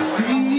Steve.